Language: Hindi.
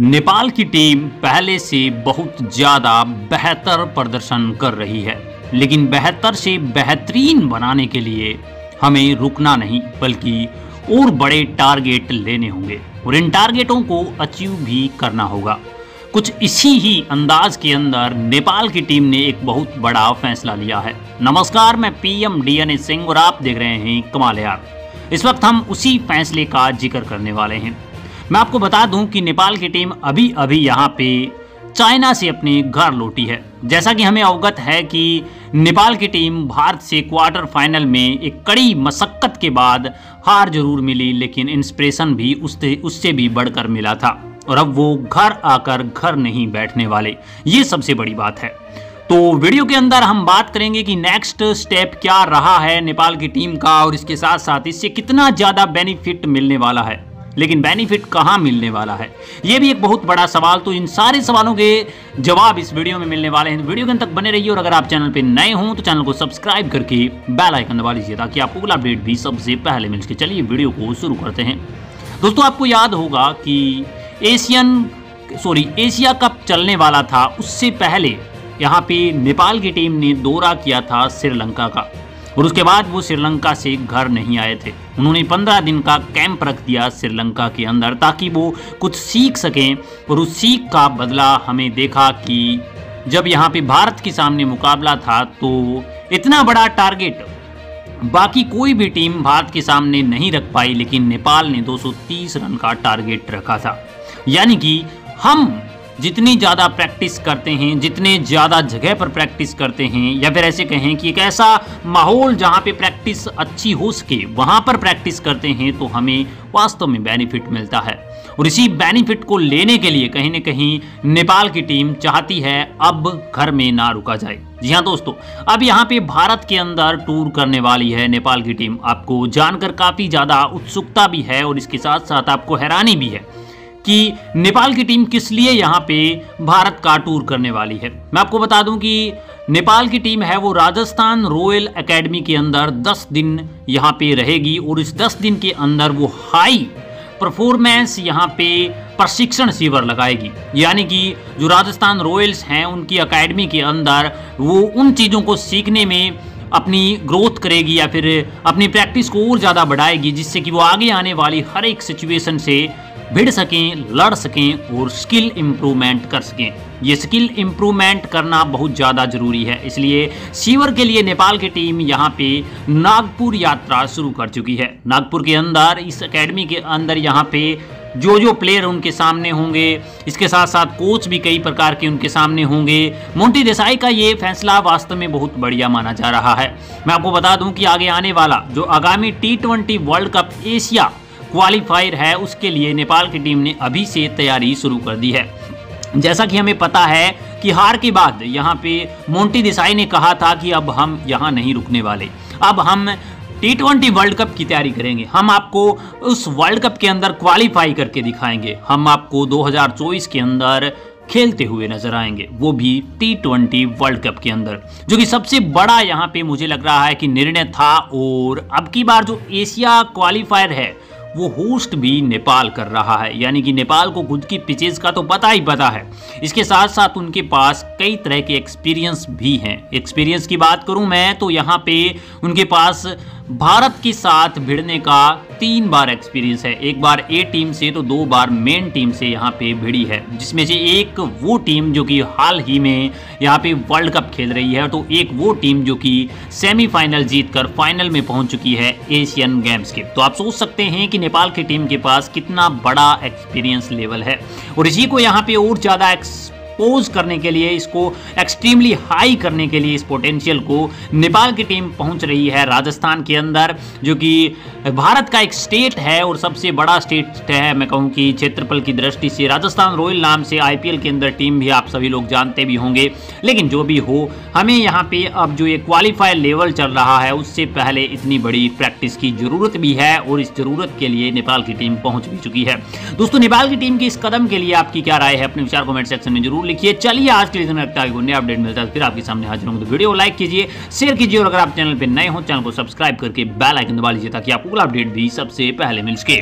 नेपाल की टीम पहले से बहुत ज़्यादा बेहतर प्रदर्शन कर रही है, लेकिन बेहतर से बेहतरीन बनाने के लिए हमें रुकना नहीं, बल्कि और बड़े टारगेट लेने होंगे, और इन टारगेटों को अचीव भी करना होगा। कुछ इसी ही अंदाज के अंदर नेपाल की टीम ने एक बहुत बड़ा फैसला लिया है। नमस्कार, मैं पीएम डीएनए सिंह और आप देख रहे हैं कमाल यार। इस वक्त हम उसी फैसले का ज़िक्र करने वाले हैं। मैं आपको बता दूँ कि नेपाल की टीम अभी अभी यहाँ पे चाइना से अपने घर लौटी है। जैसा कि हमें अवगत है कि नेपाल की टीम भारत से क्वार्टर फाइनल में एक कड़ी मशक्कत के बाद हार ज़रूर मिली, लेकिन इंस्पिरेशन भी उससे उससे भी बढ़कर मिला था। और अब वो घर आकर घर नहीं बैठने वाले, ये सबसे बड़ी बात है। तो वीडियो के अंदर हम बात करेंगे कि नेक्स्ट स्टेप क्या रहा है नेपाल की टीम का, और इसके साथ साथ इससे कितना ज़्यादा बेनिफिट मिलने वाला है। लेकिन बेनिफिट कहाँ मिलने वाला है? ये भी एक बहुत बड़ा सवाल तो इन सारे सवालों के जवाब इस वीडियो में मिलने वाले हैं। वीडियो के अंत तक बने रहिए और अगर आप चैनल पर नए हों तो चैनल को सब्सक्राइब करके बेल आइकन दबा लीजिए, ताकि आपको अगला अपडेट भी सबसे पहले मिल सके। चलिए वीडियो को शुरू करते हैं। दोस्तों, आपको याद होगा कि एशियन सॉरी एशिया कप चलने वाला था। उससे पहले यहाँ पे नेपाल की टीम ने दौरा किया था श्रीलंका का। और उसके बाद वो श्रीलंका से घर नहीं आए थे। उन्होंने पंद्रह दिन का कैंप रख दिया श्रीलंका के अंदर ताकि वो कुछ सीख सकें और उस सीख का बदला हमें देखा कि जब यहाँ पे भारत के सामने मुकाबला था तो इतना बड़ा टारगेट बाकी कोई भी टीम भारत के सामने नहीं रख पाई, लेकिन नेपाल ने 230 रन का टारगेट रखा था। यानी कि हम जितनी ज़्यादा प्रैक्टिस करते हैं, जितने ज़्यादा जगह पर प्रैक्टिस करते हैं, या फिर ऐसे कहें कि एक ऐसा माहौल जहाँ पे प्रैक्टिस अच्छी हो सके, वहाँ पर प्रैक्टिस करते हैं तो हमें वास्तव में बेनिफिट मिलता है। और इसी बेनिफिट को लेने के लिए कहीं ना कहीं नेपाल की टीम चाहती है, अब घर में ना रुका जाए। जी हाँ दोस्तों, अब यहाँ पे भारत के अंदर टूर करने वाली है नेपाल की टीम। आपको जानकर काफ़ी ज़्यादा उत्सुकता भी है और इसके साथ साथ आपको हैरानी भी है। कि नेपाल की टीम किस लिए यहाँ पे भारत का टूर करने वाली है। मैं आपको बता दूँ कि नेपाल की टीम है वो राजस्थान रॉयल एकेडमी के अंदर 10 दिन यहाँ पे रहेगी और इस 10 दिन के अंदर वो हाई परफॉर्मेंस यहाँ पे प्रशिक्षण शिविर लगाएगी। यानी कि जो राजस्थान रॉयल्स हैं, उनकी अकेडमी के अंदर वो उन चीज़ों को सीखने में अपनी ग्रोथ करेगी या फिर अपनी प्रैक्टिस को और ज़्यादा बढ़ाएगी, जिससे कि वो आगे आने वाली हर एक सिचुएशन से भिड़ सकें, लड़ सकें और स्किल इम्प्रूवमेंट कर सकें। ये स्किल इम्प्रूवमेंट करना बहुत ज़्यादा ज़रूरी है। इसलिए सीवर के लिए नेपाल की टीम यहाँ पे नागपुर यात्रा शुरू कर चुकी है। नागपुर के अंदर, इस एकेडमी के अंदर यहाँ पे जो जो प्लेयर उनके सामने होंगे, इसके साथ साथ कोच भी कई प्रकार के उनके सामने होंगे। मोन्टी देसाई का ये फैसला वास्तव में बहुत बढ़िया माना जा रहा है। मैं आपको बता दूँ कि आगे आने वाला जो आगामी T twenty World Cup Asia qualifier है, उसके लिए नेपाल की टीम ने अभी से तैयारी शुरू कर दी है। जैसा कि हमें पता है कि हार के बाद यहाँ पे मोन्टी देसाई ने कहा था कि अब हम यहाँ नहीं रुकने वाले। अब हम टी ट्वेंटी वर्ल्ड कप की तैयारी करेंगे। हम आपको उस वर्ल्ड कप के अंदर क्वालिफाई करके दिखाएँगे। हम आपको 2024 के अंदर खेलते हुए नज़र आएँगे। वो भी टी ट्वेंटी वर्ल्ड कप के अंदर। जो कि सबसे बड़ा यहाँ पे मुझे लग रहा है कि निर्णय था, और अब की बार जो एशिया क्वालिफायर है वो होस्ट भी नेपाल कर रहा है। यानी कि नेपाल को खुद की पिचेज का तो पता ही पता है। इसके साथ साथ उनके पास कई तरह के एक्सपीरियंस भी हैं। एक्सपीरियंस की बात करूँ मैं तो यहाँ पे उनके पास भारत के साथ भिड़ने का तीन बार एक्सपीरियंस है। एक बार ए टीम से तो दो बार मेन टीम से यहाँ पे भिड़ी है। जिसमें से एक वो टीम जो कि हाल ही में यहाँ पे वर्ल्ड कप खेल रही है तो एक वो टीम जो कि सेमीफाइनल जीतकर फाइनल में पहुँच चुकी है एशियन गेम्स के। तो आप सोच सकते हैं कि नेपाल की टीम के पास कितना बड़ा एक्सपीरियंस लेवल है। और इसी को यहाँ पे और ज़्यादा एक्सपोज करने के लिए, इसको एक्सट्रीमली हाई करने के लिए इस पोटेंशियल को नेपाल की टीम पहुँच रही है राजस्थान के अंदर, जो कि भारत का एक स्टेट है और सबसे बड़ा स्टेट है। मैं कहूँ कि क्षेत्रफल की दृष्टि से राजस्थान रॉयल नाम से आईपीएल के अंदर टीम भी आप सभी लोग जानते भी होंगे। लेकिन जो भी हो, हमें यहाँ पे अब जो ये क्वालिफायर लेवल चल रहा है, उससे पहले इतनी बड़ी प्रैक्टिस की ज़रूरत भी है और इस ज़रूरत के लिए नेपाल की टीम पहुँच भी चुकी है। दोस्तों, नेपाल की टीम के इस कदम के लिए आपकी क्या राय है, अपने विचार कमेंट सेक्शन में ज़रूर लिखिए। चलिए, आज के लिए लगता है नया अपडेट मिलता है फिर आपके सामने हाजिर होंगे। तो वीडियो लाइक कीजिए शेयर कीजिए और अगर आप चैनल पर नए हो, चैनल को सब्सक्राइब करके बेल आइकन दबा लीजिए ताकि आपको अपडेट भी सबसे पहले मिल सके।